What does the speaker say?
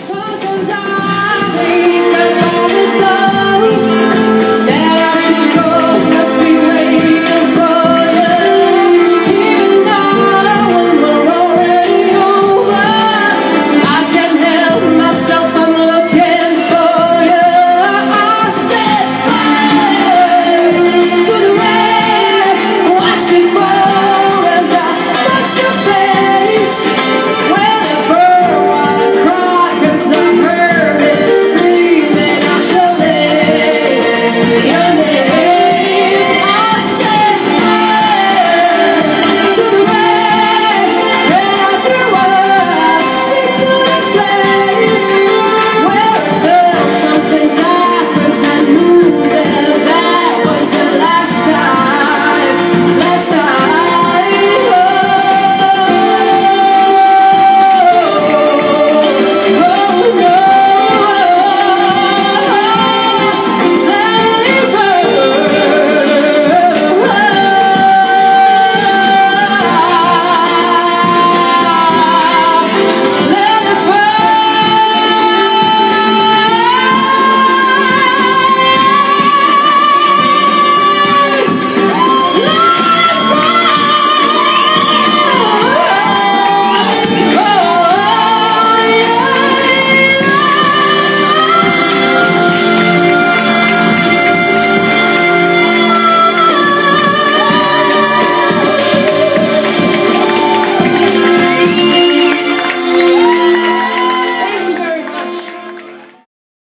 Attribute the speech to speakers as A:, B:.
A: Sometimes I